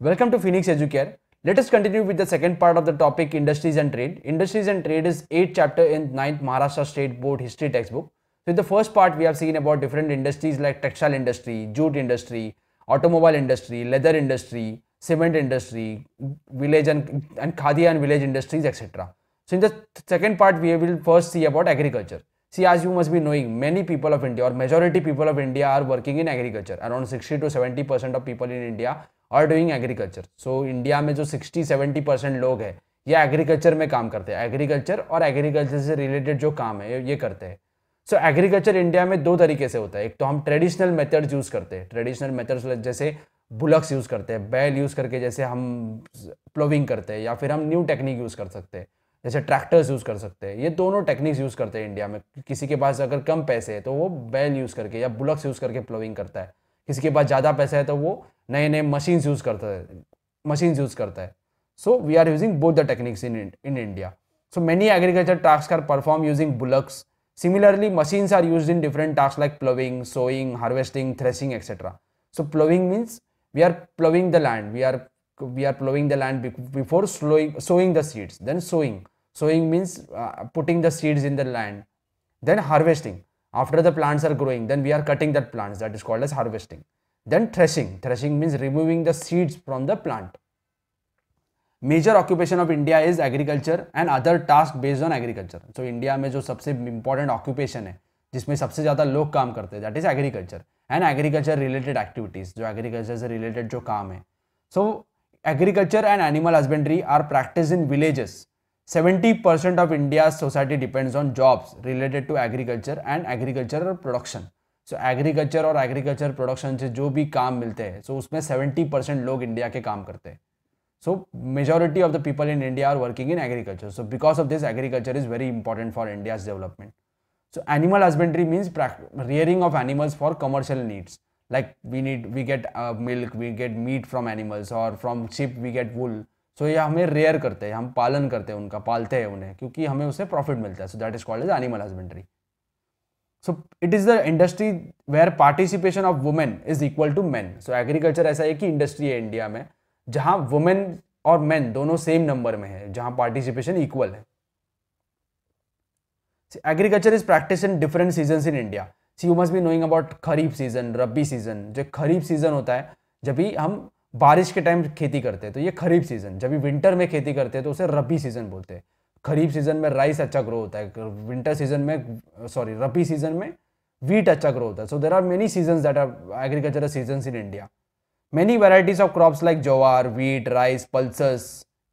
Welcome to Phoenix Educare. Let us continue with the second part of the topic Industries and Trade. Industries and Trade is 8th chapter in 9th Maharashtra State Board History textbook. So in the first part we have seen about different industries like textile industry, jute industry, automobile industry, leather industry, cement industry, village and, and khadi and village industries etc. So in the second part we will first see about agriculture. See as you must be knowing many people of India or majority people of India are working in agriculture. Around 60 to 70 percent of people in India are doing agriculture so India में जो 60 70 percent लोग हैं, ये agriculture में काम करते हैं। Agriculture और एग्रीकल्चर से रिलेटेड जो काम है, ये करते हैं। सो एग्रीकल्चर इंडिया में दो तरीके से होता है। एक तो हम ट्रेडिशनल मेथड्स यूज़ करते हैं। ट्रेडिशनल मेथड्स जैसे बुलक्स यूज़ करते हैं। बैल यूज़ करके जैसे हम प्लोविंग करते हैं या फिर हम न्यू टेक्निक यूज़ कर सकते हैं। जैसे ट्रैक्टर्स यूज़ कर सकते हैं। ये दोनों टेक्निक्स यूज़ करते हैं इंडिया में। किसी के पास अगर कम पैसे है तो वो बैल यूज़ करके या बुलक्स यूज़ करके प्लोविंग करता है। किसी के पास ज़्यादा पैसा है तो वो नए नए मशीन्स यूज़ करता है मशीन्स यूज़ करता है। So we are using both the techniques in in India so many agriculture task are perform using bullocks similarly machines are use in different task like ploughing sowing harvesting threshing etcetera so ploughing means we are ploughing the land we are we are ploughing the land before slowing sowing the seeds then sowing sowing means putting the seeds in the land then harvesting after the plants are growing then we are cutting that plants that is called as harvesting Then threshing. Threshing means removing the seeds from the plant. Major occupation of India is agriculture and other tasks based on agriculture. So India में जो सबसे important occupation है जिसमें सबसे ज़्यादा लोग काम करते हैं that is agriculture and agriculture related activities जो एग्रीकल्चर से रिलेटेड जो काम है so agriculture and animal husbandry are practice in villages 70% of India's society depends on jobs related to agriculture and agricultural production. So agriculture और agriculture production से जो भी काम मिलते हैं सो so उसमें 70 परसेंट लोग इंडिया के काम करते हैं। So majority of the people in India are working in agriculture so because of this agriculture is very important for India's development so animal husbandry means rearing of animals for commercial needs we need we get uh, milk we get meat from animals or from sheep we get wool. So ये हमें rare करते हैं हम पालन करते हैं उनका पालते हैं उन्हें क्योंकि हमें उससे प्रॉफिट मिलता है। So that is called as animal husbandry so it is the industry where participation of women is equal to man so agriculture ऐसा एक ही इंडस्ट्री है इंडिया में, जहाँ वुमेन और मैन दोनों सेम नंबर में है, जहाँ पार्टिसिपेशन इक्वल है। Agriculture is practice in different season in India see you must be knowing about kharif season rabi season जो खरीफ सीज़न होता है, जब भी हम बारिश के टाइम खेती करते हैं तो ये खरीफ सीज़न जब भी विंटर में खेती करते हैं तो उसे रबी सीज़न बोलते हैं। खरीफ सीज़न में राइस अच्छा ग्रो होता है विंटर सीज़न में सॉरी रबी सीज़न में वीट अच्छा ग्रो होता है। So there are many season that are agricultural season in India many varieties of crops like jowar wheat rice pulses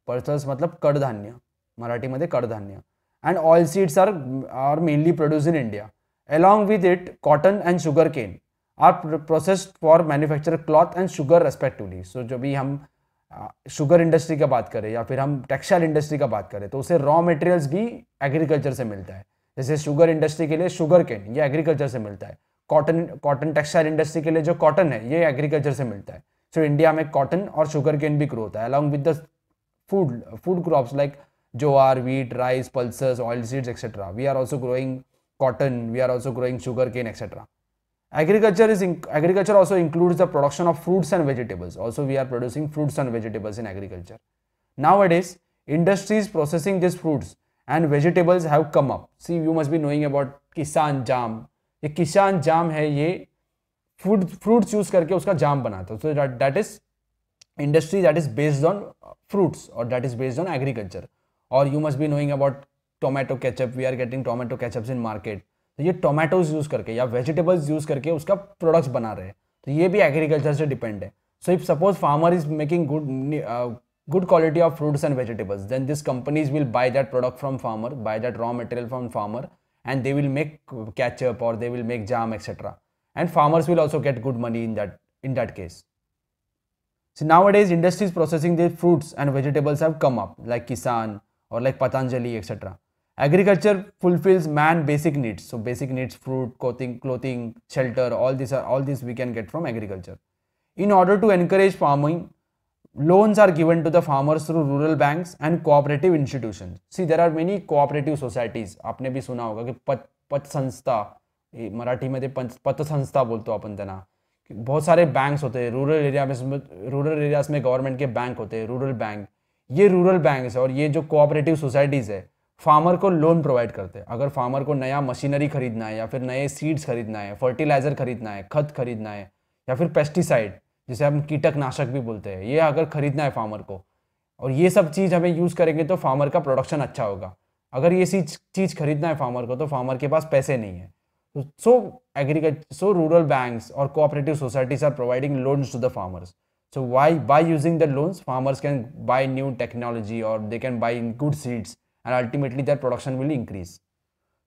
pulses मतलब कडधान्य मराठी मराठीमध्ये कडधान्य. And oil seeds are are mainly produce in India along with it cotton and sugar cane are processed for manufacture cloth and sugar respectively so जो भी हम sugar industry का बात करें या फिर हम टेक्सटाइल इंडस्ट्री का बात करें तो उसे रॉ मटेरियल्स भी एग्रीकल्चर से मिलता है। जैसे शुगर इंडस्ट्री के लिए शुगर केन ये एग्रीकल्चर से मिलता है। कॉटन कॉटन टेक्सटाइल इंडस्ट्री के लिए जो कॉटन है ये एग्रीकल्चर से मिलता है। सो so, इंडिया में कॉटन और शुगर केन भी ग्रो होता है along with the food food crops like jowar wheat rice pulses oil seeds etcetera we are also growing cotton we are also growing sugar cane etcetera Agriculture is in, agriculture also includes the production of fruits and vegetables. Also, we are producing fruits and vegetables in agriculture. Nowadays, industries processing these fruits and vegetables have come up. See, you must be knowing about किसान जाम ये किसान जाम है ये food fruits use करके उसका जाम बनाता है so that is industry that is based on fruits और that is based on agriculture और you must be knowing about tomato ketchup we are getting tomato ketchups in market तो ये tomatoes use करके या वेजिटेबल्स यूज़ करके उसका products बना रहे हैं। तो ये भी एग्रीकल्चर से डिपेंड है। So if suppose farmer is making good good quality of fruits and vegetables then this companies will buy that product from farmer buy that raw material from farmer and they will make ketchup or they will make jam etcetera and farmers will also get good money in that in that case so now it is industries processing this fruits and vegetables have come up like Kissan और like Patanjali etcetera agriculture fulfills man basic needs so basic needs fruit clothing clothing shelter all these are all these we can get from agriculture in order to encourage farming loans are given to the farmers through rural banks and cooperative institutions see there are many cooperative societies आपने भी सुना होगा कि पत पत संस्था मराठीमध्ये पत संस्था बोलतो आपण त्यांना बहुत सारे बैंक्स होते हैं रूरल एरिया में रूरल एरियाज़ में गवर्नमेंट के बैंक होते हैं रूरल बैंक ये रूरल बैंक है और ये जो कोऑपरेटिव सोसाइटीज़ है फार्मर को लोन प्रोवाइड करते हैं। अगर फार्मर को नया मशीनरी खरीदना है या फिर नए सीड्स खरीदना है फर्टिलाइज़र खरीदना है, खत खरीदना है या फिर पेस्टिसाइड जिसे हम कीटकनाशक भी बोलते हैं, ये अगर खरीदना है फार्मर को और ये सब चीज़ हमें यूज़ करेंगे तो फार्मर का प्रोडक्शन अच्छा होगा। अगर ये चीज़ चीज़ खरीदना है फार्मर को तो फार्मर के पास पैसे नहीं है। so agriculture so rural banks or cooperative societies are providing loans to the farmers so why by using the loans? Farmers can buy new technology or they can buy good seeds and ultimately their production will increase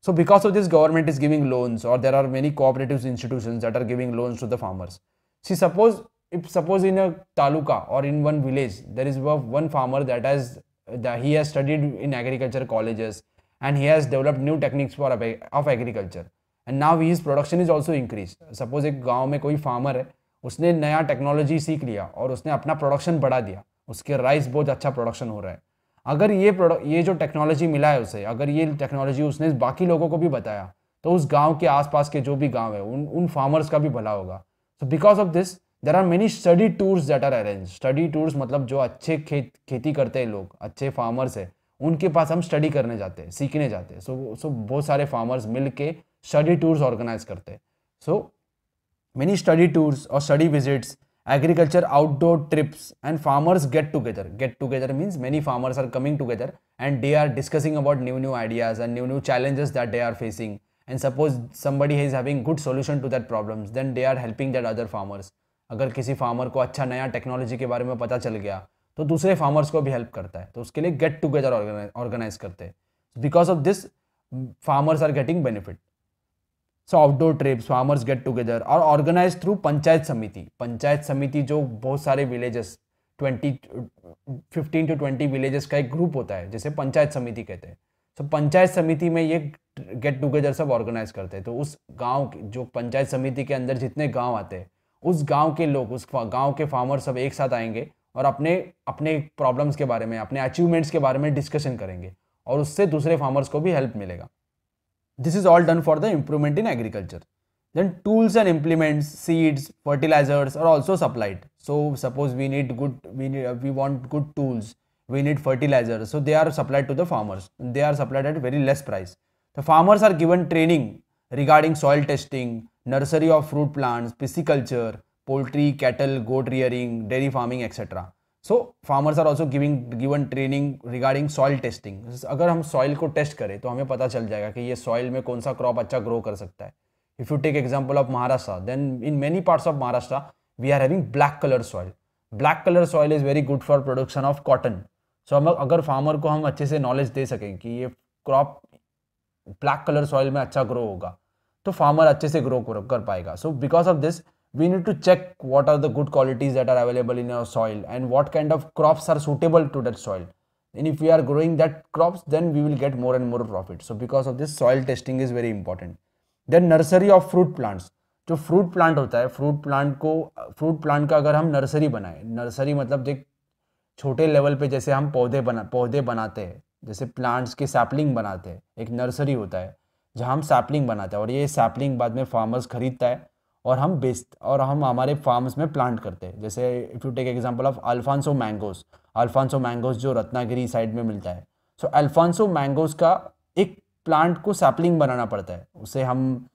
so because of this government is giving loans or there are many cooperative institutions that are giving loans to the farmers see suppose if suppose in a taluka or in one village there is one farmer that has that he has studied in agriculture colleges and he has developed new techniques for of agriculture and now his production is also increase suppose एक गाँव में कोई farmer है उसने नया technology सीख लिया और उसने अपना प्रोडक्शन बढ़ा दिया उसके राइस बहुत अच्छा प्रोडक्शन हो रहा है अगर ये प्रोडक्ट ये जो टेक्नोलॉजी मिला है उसे, अगर ये टेक्नोलॉजी उसने बाकी लोगों को भी बताया तो उस गाँव के आसपास के जो भी गाँव है, उन उन फार्मर्स का भी भला होगा। So because of this there are many study tours that are arrange study tours मतलब जो अच्छे खेत, खेती करते हैं लोग, अच्छे फार्मर्स है, उनके पास हम स्टडी करने जाते हैं, सीखने जाते हैं। सो सो बहुत सारे फार्मर्स मिल के स्टडी टूर्स ऑर्गेनाइज करते हैं। सो मेनी स्टडी टूर्स और study visits agriculture outdoor trips and farmers get together get together means many farmers are coming together and they are discussing about new new ideas and new new challenges that they are facing and suppose somebody is having good solution to that problems then they are helping that other farmers अगर किसी farmer को अच्छा नया technology के बारे में पता चल गया तो दूसरे फार्मर्स को भी हेल्प करता है तो उसके लिए गेट टुगेदर ऑर्गेनाइज करते हैं because of this farmers are getting benefit so outdoor trips farmers get together और ऑर्गेनाइज थ्रू पंचायत समिति पंचायत समिति जो बहुत सारे villages twenty fifteen to twenty villages का एक ग्रुप होता है जैसे पंचायत समिति कहते हैं सो so, पंचायत समिति में ये गेट टुगेदर सब ऑर्गेनाइज करते हैं तो उस गाँव जो पंचायत समिति के अंदर जितने गाँव आते हैं उस गाँव के लोग उस गाँव के फार्मर सब एक साथ आएँगे और अपने अपने प्रॉब्लम्स के बारे में अपने अचीवमेंट्स के बारे में डिस्कशन करेंगे और उससे दूसरे फार्मर्स को भी हेल्प मिलेगा This is all done for the improvement in agriculture. Then tools and implements, seeds, fertilizers are also supplied. So suppose we need good, we need, uh, we want good tools, we need fertilizers. So they are supplied to the farmers. They are supplied at very less price. The farmers are given training regarding soil testing, nursery of fruit plants, pisciculture, poultry, cattle, goat rearing, dairy farming, etc. So farmers are also giving given training regarding soil testing अगर हम soil को test करें तो हमें पता चल जाएगा कि ये सॉइल में कौन सा क्रॉप अच्छा ग्रो कर सकता है। If you take example of Maharashtra then in many parts of Maharashtra we are having black colour soil black colour soil is very good for production of cotton so हम अगर farmer को हम अच्छे से knowledge दे सकें कि ये crop black colour soil में अच्छा ग्रो होगा तो फार्मर अच्छे से ग्रो कर पाएगा। So because of this we need to check what are the good qualities that are available in our soil and what kind of crops are suitable to that soil and if we are growing that crops then we will get more and more profit so because of this soil testing is very important then nursery of fruit plants जो fruit plant होता है fruit plant को fruit plant का अगर हम nursery बनाए nursery मतलब देख छोटे लेवल पे जैसे हम पौधे बना पौधे बनाते हैं जैसे प्लांट्स के सैपलिंग बनाते हैं एक नर्सरी होता है जहाँ हम सैपलिंग बनाते हैं और ये सैपलिंग बाद में फार्मर्स खरीदता है और हम बेच और हम हमारे फार्म्स में प्लांट करते हैं। जैसे if you take example of alphonso mangoes alphonso mangoes जो रत्नागिरी साइड में मिलता है। सो so, अल्फांसो मैंगोस का एक प्लांट को सैपलिंग बनाना पड़ता है। उसे हम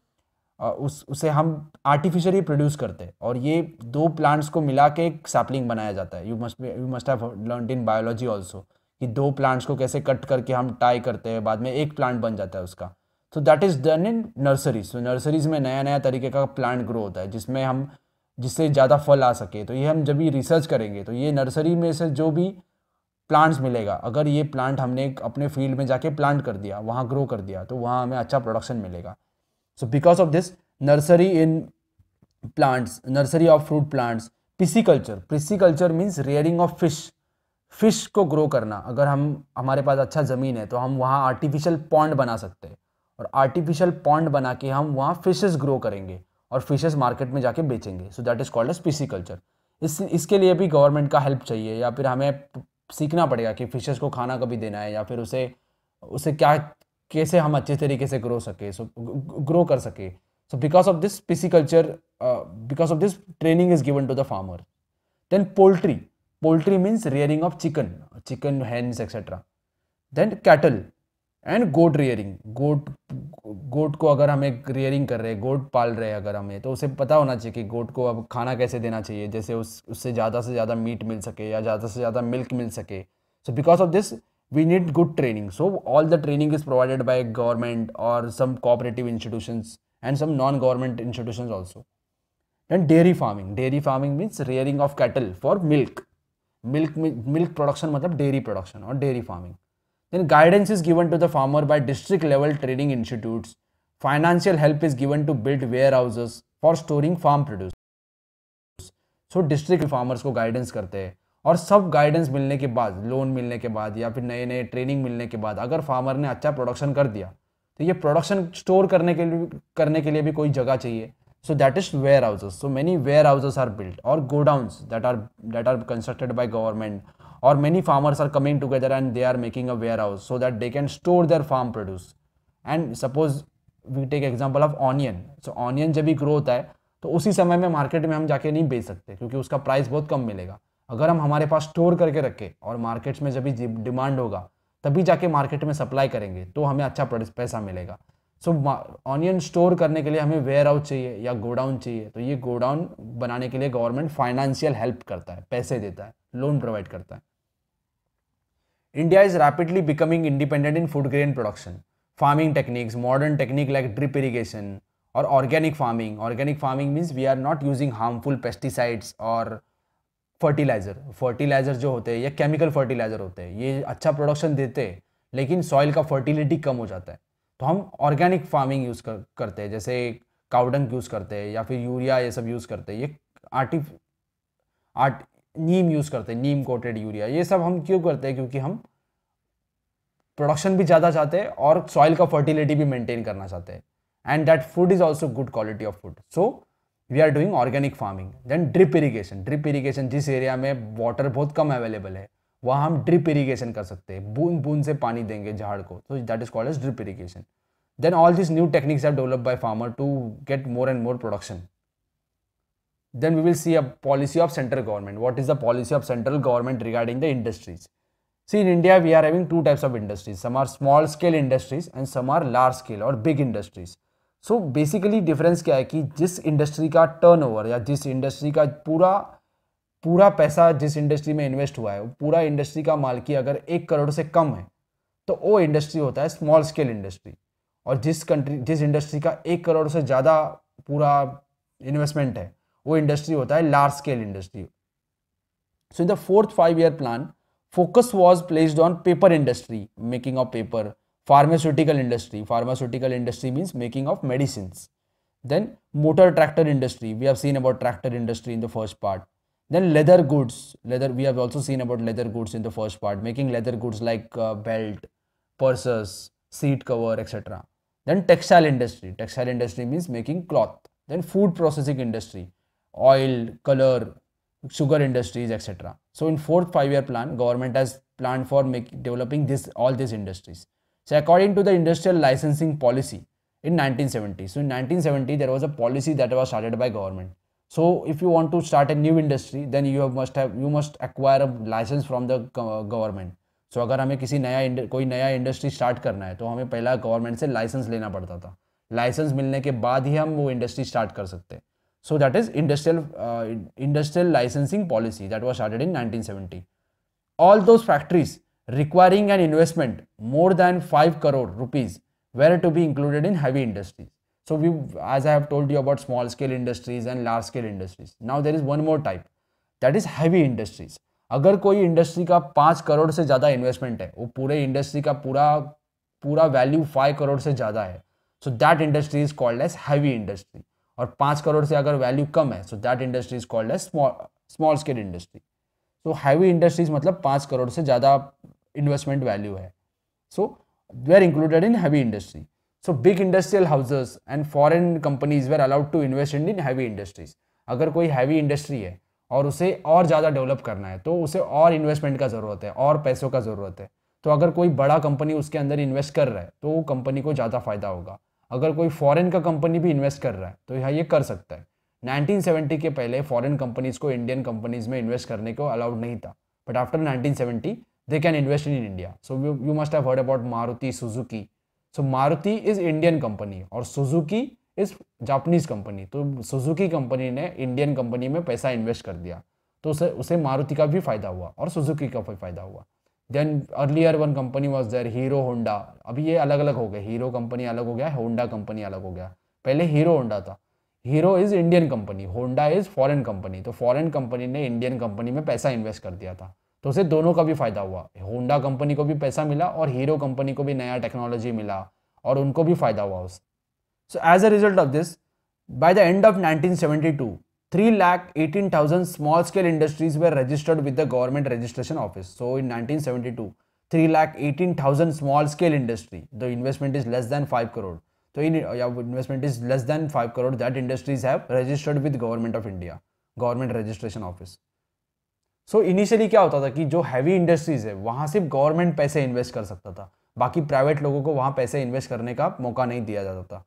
उस उसे हम आर्टिफिशियली प्रोड्यूस करते हैं। और ये दो प्लांट्स को मिला के एक सैपलिंग बनाया जाता है। You must you must have learn in biology also कि दो प्लांट्स को कैसे कट करके हम टाई करते हैं। बाद में एक प्लांट बन जाता है उसका। तो that is done in nurseries तो नर्सरीज में नया नया तरीके का प्लांट ग्रो होता है, जिसमें हम, जिससे ज़्यादा फल आ सके। तो ये हम जब भी रिसर्च करेंगे तो ये नर्सरी में से जो भी प्लांट्स मिलेगा, अगर ये प्लांट हमने अपने फ़ील्ड में जाके प्लांट कर दिया, वहाँ ग्रो कर दिया तो वहाँ हमें अच्छा प्रोडक्शन मिलेगा। So because of this nursery in plants nursery of fruit plants pisciculture pisciculture means rearing of fish fish को ग्रो करना। अगर हम, हमारे पास अच्छा ज़मीन है तो हम वहाँ आर्टिफिशियल पॉन्ड बना सकते हैं। और आर्टिफिशियल पॉन्ड बना के हम वहाँ फिशेस ग्रो करेंगे और फिशेस मार्केट में जाके बेचेंगे। So that is called as pisciculture इस इसके लिए भी गवर्नमेंट का हेल्प चाहिए या फिर हमें सीखना पड़ेगा कि फिशेस को खाना कभी देना है या फिर उसे उसे क्या कैसे हम अच्छे तरीके से ग्रो सके सो ग्रो कर सके। So because of this pisciculture uh, because of this training is given to the farmer. Then poultry poultry means rearing of chicken chicken hens etc then cattle. And goat rearing goat goat को अगर हमें rearing कर रहे हैं गोट पाल रहे हैं अगर हमें तो उसे पता होना चाहिए कि गोट को अब खाना कैसे देना चाहिए, जैसे उस, उससे ज़्यादा से ज़्यादा मीट मिल सके या ज़्यादा से ज़्यादा मिल्क मिल सके। So because of this we need good training so all the training is provided by government और some cooperative institutions and some non government institutions also and dairy farming dairy farming means rearing of cattle for milk milk milk production मतलब dairy production और dairy farming Then guidance is given to the farmer by district level training institutes. Financial help is given to build warehouses for storing farm produce. So district farmers को guidance करते हैं और सब guidance मिलने के बाद loan मिलने के बाद या फिर नए नए ट्रेनिंग मिलने के बाद अगर फार्मर ने अच्छा प्रोडक्शन कर दिया तो ये प्रोडक्शन स्टोर करने के लिए, करने के लिए भी कोई जगह चाहिए so that is warehouses so many warehouses are built और godowns that are that are constructed by government or many farmers are coming together and they are making a warehouse so that they can store their farm produce. And suppose we take example of onion so onion जब भी grow होता है तो उसी समय में market में हम जाके नहीं बेच सकते क्योंकि उसका प्राइस बहुत कम मिलेगा। अगर हम हमारे पास स्टोर करके रखें और मार्केट्स में जब भी डिमांड होगा, तभी जाके मार्केट में सप्लाई करेंगे तो हमें अच्छा पैसा मिलेगा। सो ऑनियन स्टोर करने के लिए हमें वेयर हाउस चाहिए या गोडाउन चाहिए तो ये गोडाउन बनाने के लिए गवर्नमेंट फाइनेंशियल हेल्प करता है, पैसे देता है लोन प्रोवाइड करता है। India is rapidly becoming independent in food grain production. Farming techniques, modern technique like drip irrigation or organic farming. Organic farming means we are not using harmful pesticides or fertiliser fertiliser जो होते हैं या chemical fertiliser होते हैं ये अच्छा production देते हैं लेकिन सॉइल का फर्टिलिटी कम हो जाता है तो हम ऑर्गेनिक फ़ार्मिंग यूज़ कर, करते हैं जैसे काउडंग यूज़ करते हैं या फिर यूरिया ये सब यूज़ करते हैं ये आर्टिफ आर्ट नीम यूज़ करते हैं, नीम कोटेड यूरिया। ये सब हम क्यों करते हैं? क्योंकि हम प्रोडक्शन भी ज़्यादा चाहते हैं और सॉइल का फर्टिलिटी भी मेंटेन करना चाहते हैं। And that food is also good quality of food so we are doing organic farming then drip irrigation drip irrigation जिस एरिया में वाटर बहुत कम अवेलेबल है, वहाँ हम ड्रिप इरीगेशन कर सकते हैं। बूंद बूंद से पानी देंगे झाड़ को। तो that is called as drip irrigation then all this new techniques are develop by farmer to get more and more production then we will see a policy of central government. What is the policy of central government regarding the industries? See, in India, we are having two types of industries. Some are small scale industries and some are large scale or big industries. So basically difference क्या है कि जिस industry का turnover या जिस industry का पूरा पूरा पैसा जिस इंडस्ट्री में इन्वेस्ट हुआ है वो पूरा इंडस्ट्री का मालकी अगर एक करोड़ से कम है तो वो इंडस्ट्री होता है स्मॉल स्केल इंडस्ट्री और जिस कंट्री जिस इंडस्ट्री का एक करोड़ से ज़्यादा पूरा इन्वेस्टमेंट है वो इंडस्ट्री होता है large scale industry so in the fourth five year plan focus was placed on paper industry making of paper pharmaceutical industry pharmaceutical industry means making of medicine then motor tractor industry we have seen about tractor industry in the first part then leather goods leather we have also seen about leather goods in the first part making leather goods like belt purses seat cover etcetera then textile industry textile industry means making cloth then food processing industry oil, color, sugar industries, etc. So in fourth five-year plan, government has planned for make, developing this all these industries. So according to the industrial licensing policy in 1970, so in 1970 there was a policy that was started by government. So if you want to start a new industry, then you have must have you must acquire a license from the government. So so, अगर हमें किसी नया कोई नया industry start करना है तो हमें पहला गवर्नमेंट से लाइसेंस लेना पड़ता था लाइसेंस मिलने के बाद ही हम वो इंडस्ट्री स्टार्ट कर सकते हैं So that is industrial uh, industrial licensing policy that was started in 1970. All those factories requiring an investment more than 5 crore rupees were to be included in heavy industries. So we, as I have told you about small scale industries and large scale industries. Now there is one more type that is heavy industries. अगर कोई industry का पाँच करोड़ से ज़्यादा investment है वो पूरे industry का पूरा पूरा वैल्यू फाइव करोड़ से ज़्यादा है so that industry is called as heavy industry और पाँच करोड़ से अगर वैल्यू कम है so that industry is called as small scale industry so heavy industries मतलब पाँच करोड़ से ज़्यादा इन्वेस्टमेंट वैल्यू है. So they are included in heavy industry so big industrial houses and foreign companies were allowed to invest in in heavy industries अगर कोई heavy industry है और उसे और ज़्यादा डेवलप करना है तो उसे और इन्वेस्टमेंट का ज़रूरत है, और पैसों का ज़रूरत है. तो अगर कोई बड़ा कंपनी उसके अंदर इन्वेस्ट कर रहा है तो वो कंपनी को ज़्यादा फ़ायदा होगा. अगर कोई फॉरेन का कंपनी भी इन्वेस्ट कर रहा है तो यहाँ ये कर सकता है। 1970 के पहले फॉरेन कंपनीज़ को इंडियन कंपनीज़ में इन्वेस्ट करने को अलाउड नहीं था। But after 1970 they can invest in India so you must have heard about Maruti Suzuki so Maruti is Indian company और सुजुकी इज़ जापानीज कंपनी तो सुजुकी कंपनी ने Indian company में पैसा इन्वेस्ट कर दिया। तो उसे उसे मारुति का भी फ़ायदा हुआ और सुजुकी का भी फ़ायदा हुआ। Then earlier one company was there Hero Honda अभी ये अलग अलग हो गए। हीरो कंपनी अलग हो गया होंडा कंपनी अलग हो गया। पहले हीरो होंडा था। Hero is Indian company Honda is foreign company तो फॉरेन कंपनी ने इंडियन कंपनी में पैसा इन्वेस्ट कर दिया था। तो उसे दोनों का भी फ़ायदा हुआ। होंडा कंपनी को भी पैसा मिला और हीरो कंपनी को भी नया टेक्नोलॉजी मिला और उनको भी फ़ायदा हुआ उस। So as a result of this by the end of 1972 three lakh eighteen thousand small scale industries were registered with the government registration office so in 1972 three lakh eighteen thousand small scale industry the investment is less than five crore तो in investment is less than five crore that industries have registered with government of India government registration office so initially क्या होता था कि जो heavy industries है वहाँ सिर्फ़ government पैसे इन्वेस्ट कर सकता था। बाकी प्राइवेट लोगों को वहाँ पैसे इन्वेस्ट करने का मौका नहीं दिया जाता था।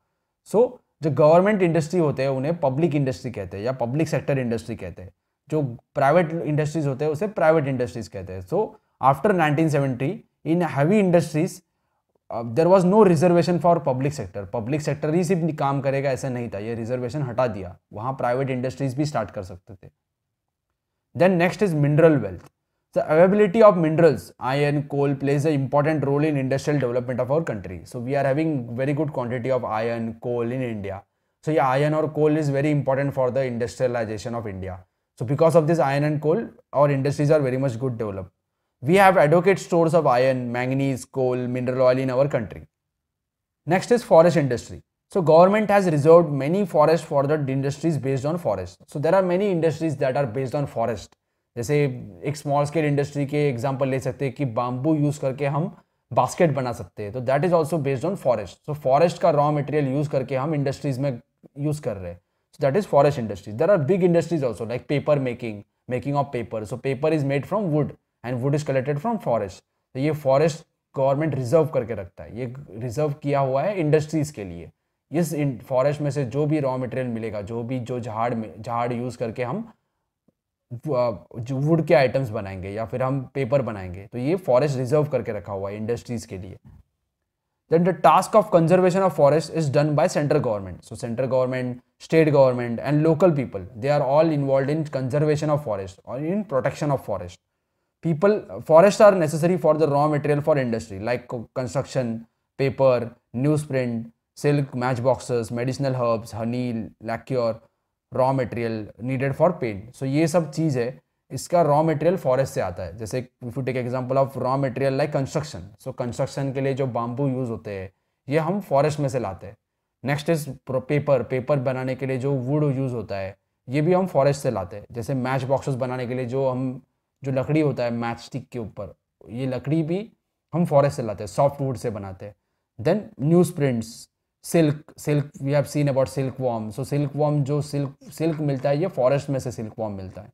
सो so, जो गवर्नमेंट इंडस्ट्री होते हैं, उन्हें पब्लिक इंडस्ट्री कहते हैं या पब्लिक सेक्टर इंडस्ट्री कहते हैं। जो प्राइवेट इंडस्ट्रीज़ होते हैं, उसे प्राइवेट इंडस्ट्रीज़ कहते हैं। So after 1970 in heavy industries there was no reservation for public sector public sector ही सिर्फ़ काम करेगा, ऐसा नहीं था। ये रिजर्वेशन हटा दिया। वहाँ प्राइवेट इंडस्ट्रीज़ भी स्टार्ट कर सकते थे। Then next is mineral wealth The availability of minerals, iron, coal plays an important role in industrial development of our country. So we are having very good quantity of iron, coal in India. So yeah, iron or coal is very important for the industrialization of India. So because of this iron and coal, our industries are very much good developed. We have adequate stores of iron, manganese, coal, mineral oil in our country. Next is forest industry. So government has reserved many forests for the industries based on forest. So there are many industries that are based on forest. जैसे एक small scale industry के example ले सकते हैं कि bamboo use करके हम basket बना सकते हैं। तो that is also based on forest so forest का रॉ मटेरियल यूज़ करके हम इंडस्ट्रीज़ में यूज़ कर रहे हैं। So that is forest industries there are big industries also like paper making making of paper so paper is made from wood and wood is collected from forest तो ये forest government reserve करके रखता है। ये reserve किया हुआ है industries के लिए। इस फॉरेस्ट में से जो भी रॉ मटेरियल मिलेगा, जो भी, जो झाड़ में, झाड़ यूज़ करके हम जो वुड के आइटम्स बनाएँगे या फिर हम पेपर बनाएँगे तो ये फॉरेस्ट रिज़र्व करके रखा हुआ है इंडस्ट्रीज़ के लिए। Then the task of conservation of forest is done by central government so central government state government and local people they are all involve in conservation of forest और in protection of forest people forest are necessary for the raw material for industry like construction paper newsprint silk match boxes medicinal herbs honey lacquer raw material needed for paint so ये सब चीज़ है, इसका raw material forest से आता है। जैसे if you take example of raw material like construction so construction के लिए जो बाम्बू यूज़ होते हैं, ये हम फॉरेस्ट में से लाते हैं। नेक्स्ट इज़ पेपर पेपर बनाने के लिए जो वुड यूज़ होता है, ये भी हम फॉरेस्ट से लाते हैं। जैसे मैच बॉक्सेस बनाने के लिए जो हम, जो लकड़ी होता है मैच स्टिक के ऊपर, ये लकड़ी भी हम फॉरेस्ट से लाते हैं सॉफ्ट वुड से बनाते हैं। Then newsprints silk silk we have seen about silkworm so silkworm जो सिल्क सिल्क मिलता है, ये फॉरेस्ट में से सिल्क वॉम मिलता है।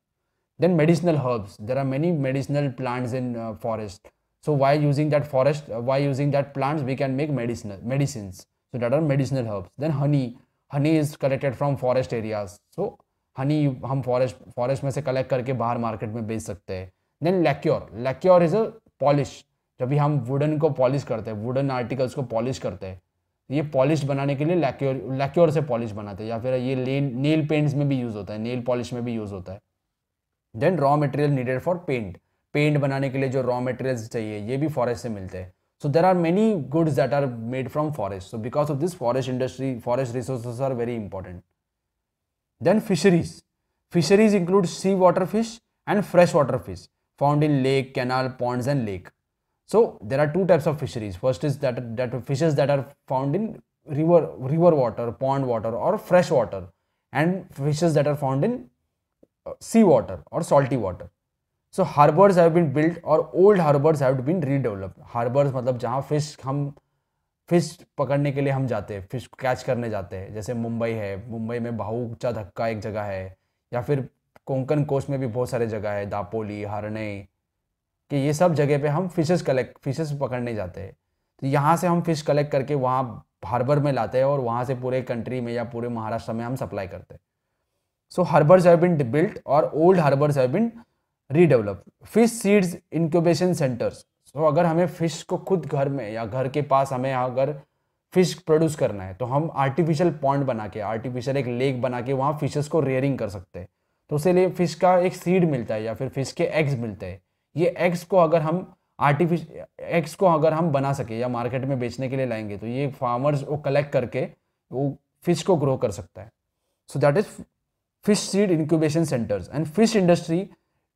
Then medicinal herbs there are many medicinal plants in forest so by using that forest by using that plants we can make medicinal medicine so that are medicinal herbs then honey honey is collected from forest areas so honey हम forest forest में से collect करके बाहर market में बेच सकते हैं। Then lacquer lacquer is a polish जब भी हम वुडन को पॉलिश करते हैं वुडन आर्टिकल्स को पॉलिश करते हैं ये पॉलिश बनाने के लिए लैक्योर लैक्योर से पॉलिश बनाते हैं, या फिर ये नेल पेंट्स में भी यूज़ होता है नेल पॉलिश में भी यूज़ होता है। Then raw material needed for paint paint बनाने के लिए जो रॉ मटेरियल्स चाहिए, ये भी फॉरेस्ट से मिलते हैं। So there are many goods that are made from forest so because of this forest industry forest resources are very important then fisheries fisheries include sea water fish and fresh water fish found in lake canal ponds and lake So there are two types of fisheries. First is that, that fishes that are found in river, river water, pond water or fresh water and fishes that are found in uh, sea water or salty water. So harbors have been built or old harbors have been redeveloped. Harbors मतलब जहाँ fish हम fish पकड़ने के लिए हम जाते हैं fish catch करने जाते हैं जैसे मुंबई है मुंबई में भाऊचा धक्का एक जगह है या फिर कोंकण कोस्ट में भी बहुत सारे जगह है दापोली हरणे कि ये सब जगह पे हम फिशेस कलेक्ट फिशेस पकड़ने जाते हैं। तो यहाँ से हम फ़िश कलेक्ट करके वहाँ हार्बर में लाते हैं और वहाँ से पूरे कंट्री में या पूरे महाराष्ट्र में हम सप्लाई करते हैं। So harbours have been built और old harbours have been redevelop fish seeds incubation centres so अगर हमें फ़िश को खुद घर में या घर के पास हमें अगर फ़िश प्रोड्यूस करना है तो हम आर्टिफिशियल पॉइंट बना के आर्टिफिशियल एक लेक बना के वहाँ फिशेस को रेयरिंग कर सकते हैं। तो उसके लिए फ़िश का एक सीड मिलता है या फिर फ़िश के एग्स मिलते हैं। ये एग्स को अगर हम आर्टिफिश एग्स को अगर हम बना सके या मार्केट में बेचने के लिए लाएँगे तो ये फार्मर्स वो कलेक्ट करके वो फ़िश को ग्रो कर सकता है। So that is fish seed incubation centres and fish industry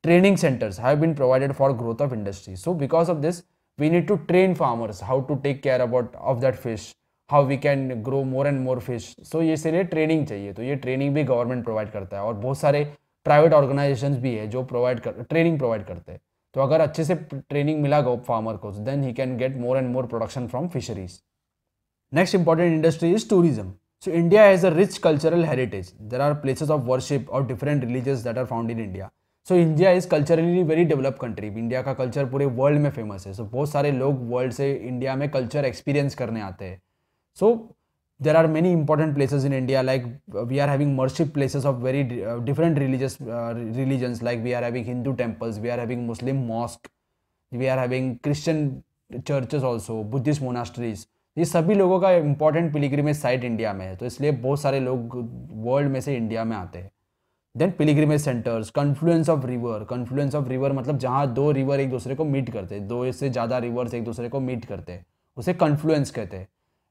training centres have been provided for growth of industry so because of this we need to train farmers how to take care about of that fish how we can grow more and more fish so ये इसलिए training चाहिए। तो ये training भी government provide करता है और बहुत सारे प्राइवेट ऑर्गेनाइजेशन भी है जो प्रोवाइड कर ट्रेनिंग प्रोवाइड करते हैं। तो अगर अच्छे से ट्रेनिंग मिला गो फार्मर को then he can get more and more production from fisheries next important industry is tourism so India has a rich cultural heritage there are places of worship और different religious that are found in India so India is culturally very develop country India का culture पूरे world में famous है. So so, बहुत सारे लोग world से India में कल्चर एक्सपीरियंस करने आते हैं. सो there are many important places in India like uh, we are having worship places of very uh, different religious uh, religions like we are having Hindu temples we are having Muslim mosque we are having Christian churches also Buddhist monasteries ये सभी लोगों का important pilgrimage site India में है तो इसलिए बहुत सारे लोग वर्ल्ड में से इंडिया में आते हैं then pilgrimage centres confluence of river confluence of river मतलब जहाँ दो रिवर एक दूसरे को मीट करते हैं दो से ज़्यादा रिवर्स एक दूसरे को मीट करते हैं उसे कन्फ्लुएंस कहते हैं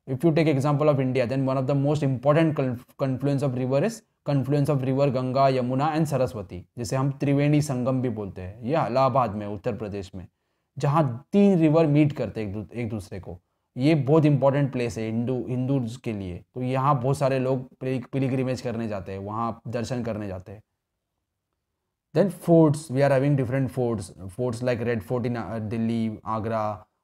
if you take example of India, then one of the most important confluence of river is confluence of river Ganga Yamuna and Saraswati जिसे हम त्रिवेणी संगम भी बोलते हैं। ये इलाहाबाद में उत्तर प्रदेश में जहाँ तीन रिवर मीट करते हैं एक दूसरे को। ये बहुत इंपॉर्टेंट प्लेस है हिंदू हिंदूज के लिए। तो यहाँ बहुत सारे लोग पिलीग्रीमेज करने जाते हैं वहाँ दर्शन करने जाते हैं। Then forts we are having different forts forts like red fort in Delhi Agra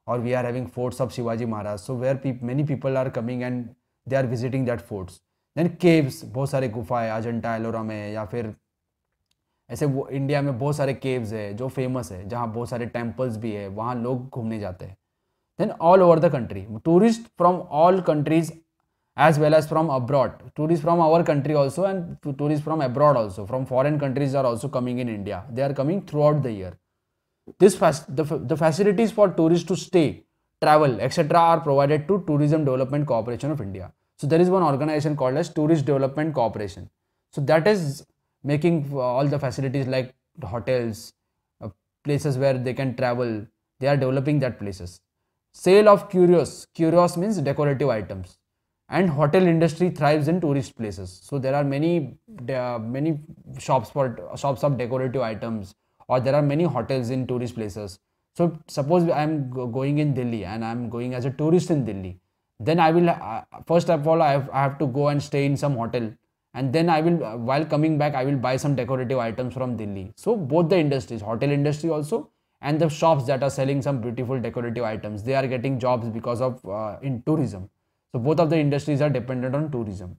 or we are having forts of Shivaji Maharaj. So where pe many people are coming and they are visiting that forts. Then caves, बहुत सारे गुफाएँ अजंता एलोरा में या फिर ऐसे वो India में बहुत सारे केव्स है जो फ़ेमस है जहाँ बहुत सारे टेम्पल्स भी है वहाँ लोग घूमने जाते हैं then all over the country tourist from all countries as well as from abroad tourists from our country also and tourists from abroad also from foreign countries are also coming in india they are coming throughout the year This the, the facilities for tourists to stay, travel, etc. are provided to Tourism Development Corporation of India. So there is one organization called as Tourist Development Corporation. So that is making all the facilities like hotels, uh, places where they can travel. They are developing that places. Sale of curios. Curios means decorative items. And hotel industry thrives in tourist places. So there are many uh, many shops for shops of decorative items or there are many hotels in tourist places. So suppose i am going in delhi and i am going as a tourist in delhi then i will uh, first of all I have, I have to go and stay in some hotel and then i will uh, while coming back i will buy some decorative items from delhi. So both the industries hotel industry also and the shops that are selling some beautiful decorative items they are getting jobs because of uh, in tourism. So both of the industries are dependent on tourism.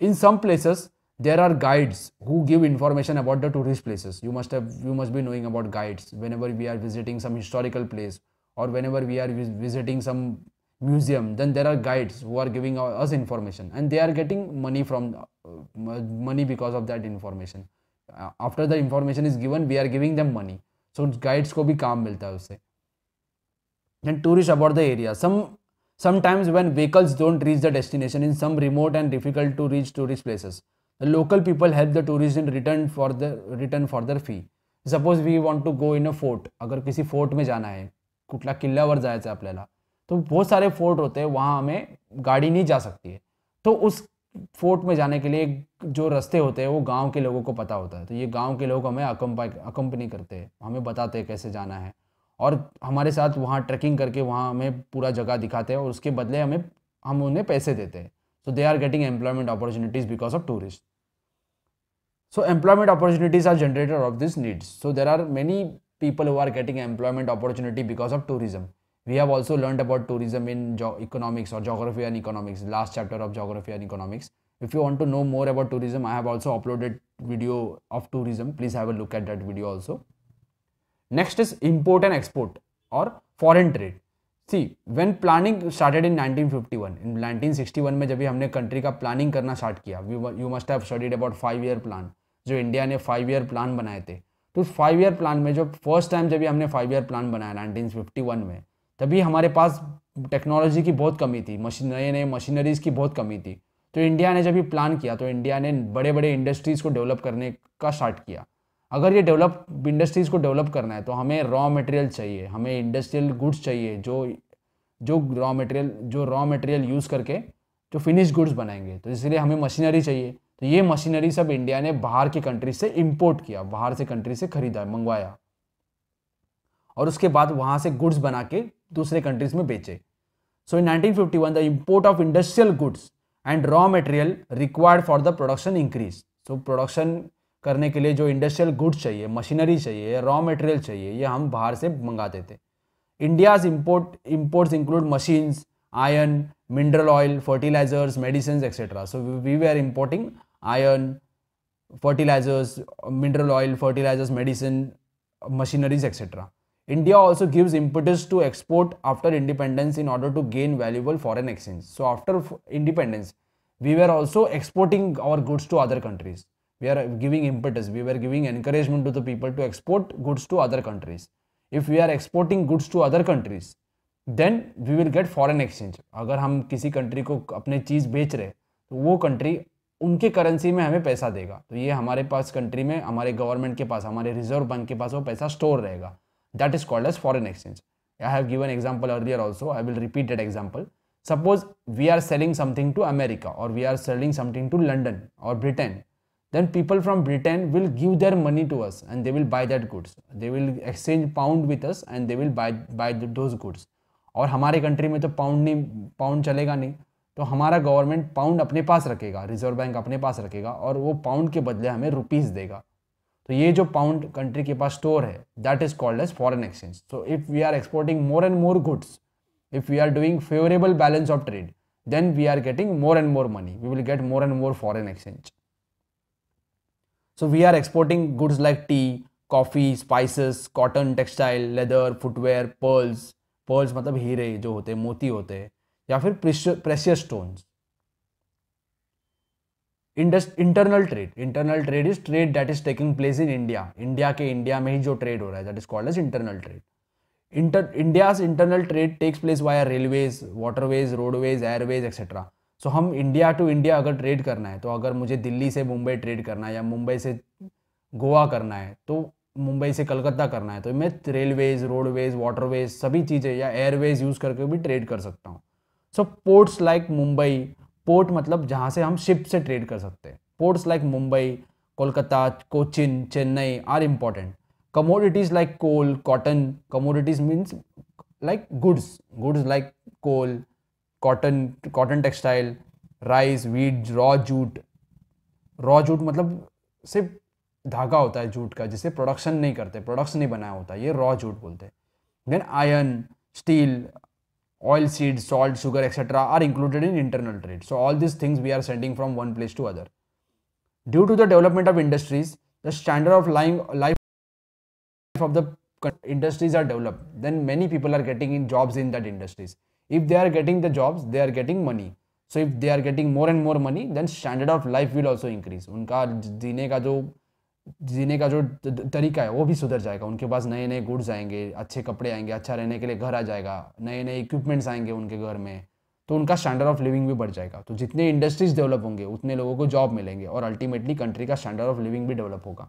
In some places there are guides who give information about the tourist places. You must have you must be knowing about guides. Whenever we are visiting some historical place or whenever we are visiting some museum then there are guides who are giving us information. And they are getting money from uh, money because of that information. Uh, after the information is given we are giving them money. So guides ko bhi kaam milta hai usse. And tourists about the area. Some sometimes when vehicles don't reach the destination in some remote and difficult to reach tourist places local people help the tourists in return for the, return for their fee. Suppose we want to go in a fort अगर किसी fort में जाना है, कुठला किल्ल्यावर जायचं आहे आपल्याला तो बहुत सारे फोर्ट होते हैं, वहाँ हमें गाड़ी नहीं जा सकती है। तो उस फोर्ट में जाने के लिए जो रास्ते होते हैं, वो गाँव के लोगों को पता होता है। तो ये गाँव के लोग हमें अकम्पनी करते हैं, हमें बताते हैं कैसे जाना है। और हमारे साथ वहाँ ट्रैकिंग करके वहाँ हमें पूरा जगह दिखाते हैं और उसके बदले हमें, हम उन्हें पैसे देते हैं। So they are getting employment opportunities because of tourist So employment opportunities are generated of these needs. So there are many people who are getting employment opportunity because of tourism. We have also learned about tourism in economics or geography and economics, last chapter of geography and economics. If you want to know more about tourism, I have also uploaded video of tourism. Please have a look at that video also. Next is import and export or foreign trade. See when planning started in 1951 in 1961 में जब भी हमने country का planning करना start किया you must have studied about five year plan जो India ने five year plan बनाए थे। तो उस फाइव ईयर प्लान में जो फ़र्स्ट टाइम जब हमने फाइव ईयर प्लान बनाया 1951 में, तभी हमारे पास टेक्नोलॉजी की बहुत कमी थी मशीन नए नए मशीनरीज की बहुत कमी थी। तो इंडिया ने जब भी प्लान किया तो इंडिया ने बड़े बड़े इंडस्ट्रीज़ को डेवलप करने का स्टार्ट किया। अगर ये डेवलप इंडस्ट्रीज़ को डेवलप करना है तो हमें रॉ मटेरियल चाहिए, हमें इंडस्ट्रियल गुड्स चाहिए, जो जो रॉ मटेरियल जो रॉ मटेरियल यूज़ करके, जो फिनिश गुड्स बनाएँगे। तो इसलिए हमें मशीनरी चाहिए। तो ये मशीनरी सब इंडिया ने बाहर की कंट्री से इम्पोर्ट किया, बाहर से कंट्री से खरीदा, मंगवाया। और उसके बाद वहाँ से गुड्स बना के दूसरे कंट्रीज़ में बेचे। So in 1951 the import of industrial goods and raw material required for the production increase so production करने के लिए जो इंडस्ट्रियल गुड्स चाहिए मशीनरी चाहिए रॉ मटेरियल चाहिए, ये हम बाहर से मंगाते थे। India's import imports include machines iron mineral oil fertilizers medicine etcetera so we we are importing Iron fertilizers, mineral oil, fertilizers, medicine, machineries, etc. India also gives impetus to export after independence in order to gain valuable foreign exchange. So after independence, we were also exporting our goods to other countries. We are giving impetus, we were giving encouragement to the people to export goods to other countries. If we are exporting goods to other countries, then we will get foreign exchange. अगर हम किसी country को अपने चीज़ बेच रहे तो वो country उनके करेंसी में हमें पैसा देगा। तो ये हमारे पास कंट्री में, हमारे गवर्नमेंट के पास, हमारे रिज़र्व बैंक के पास वो पैसा स्टोर रहेगा। That is called as foreign exchange I have given example earlier also I will repeat that example suppose we are selling something to America और we are selling something to London और Britain then people from Britain will give their money to us and they will buy that goods they will exchange pound with us and they will buy buy those goods और हमारे country में तो pound नहीं pound चलेगा नहीं। तो हमारा government pound अपने पास रखेगा रिज़र्व बैंक अपने पास रखेगा और वो पाउंड के बदले हमें रुपीज़ देगा। तो ये जो पाउंड कंट्री के पास स्टोर है that is called as foreign exchange so if we are exporting more and more goods if we are doing favourable balance of trade then we are getting more and more money we will get more and more foreign exchange so we are exporting goods like tea coffee spices cotton textile leather footwear pearls pearls मतलब हीरे जो होते हैं, मोती होते हैं। या फिर precious stones internal trade internal trade is trade that is taking place in India India के इंडिया में ही जो ट्रेड हो रहा है that is called as internal trade inter India's internal trade takes place via railways waterways roadways airways etcetera so हम India to India अगर trade करना है तो अगर मुझे दिल्ली से मुंबई ट्रेड करना है या मुंबई से गोवा करना है तो मुंबई से कलकत्ता करना है तो मैं रेलवेज रोडवेज़ वाटरवेज सभी चीज़ें या एयरवेज यूज़ करके भी ट्रेड कर सकता हूँ। So ports like Mumbai port मतलब जहाँ से हम शिप से ट्रेड कर सकते हैं। Ports like Mumbai Kolkata Cochin Chennai are important commodities like coal cotton commodities means like goods goods like coal cotton cotton textile rice wheat raw jute raw jute मतलब सिर्फ़ धागा होता है जूट का, जिसे प्रोडक्शन नहीं करते प्रोडक्शन नहीं बनाया होता, ये रॉ जूट बोलते हैं। Then iron steel oil seeds, salt, sugar, etc. are included in internal trade. So all these things we are sending from one place to other. Due to the development of industries, the standard of life of the industries are developed. Then many people are getting in jobs in that industries. If they are getting the jobs, they are getting money. So if they are getting more and more money, then standard of life will also increase. उनका जीने का जो जीने का जो तरीका है, वो भी सुधर जाएगा। उनके पास नए नए गुड्स आएँगे, अच्छे कपड़े आएँगे अच्छा रहने के लिए घर आ जाएगा नए नए इक्विपमेंट्स आएँगे उनके घर में तो उनका स्टैंडर्ड ऑफ़ लिविंग भी बढ़ जाएगा। तो जितने इंडस्ट्रीज़ डेवलप होंगे, उतने लोगों को जॉब मिलेंगे और अल्टीमेटली कंट्री का स्टैंडर्ड ऑफ़ लिविंग भी डेवलप होगा।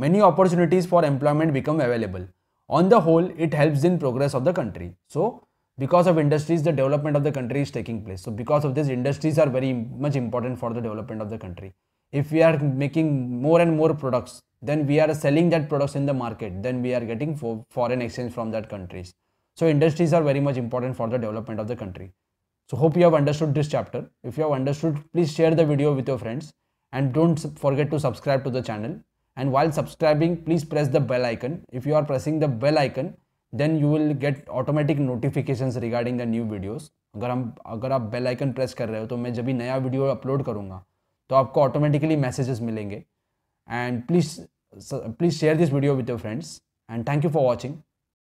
Many opportunities for employment become available on the whole it helps in progress of the country so because of industries, the development of the country is taking place. So, because of this, industries are very much important for the development of the country. if we are making more and more products then we are selling that products in the market then we are getting for foreign exchange from that countries so industries are very much important for the development of the country so hope you have understood this chapter if you have understood please share the video with your friends and don't forget to subscribe to the channel and while subscribing please press the bell icon if you are pressing the bell icon then you will get automatic notifications regarding the new videos अगर हम अगर आप bell icon press कर रहे हो तो मैं जब भी नया वीडियो अपलोड करूँगा तो आपको ऑटोमेटिकली मैसेजेस मिलेंगे। And please please share this video with your friends and thank you for watching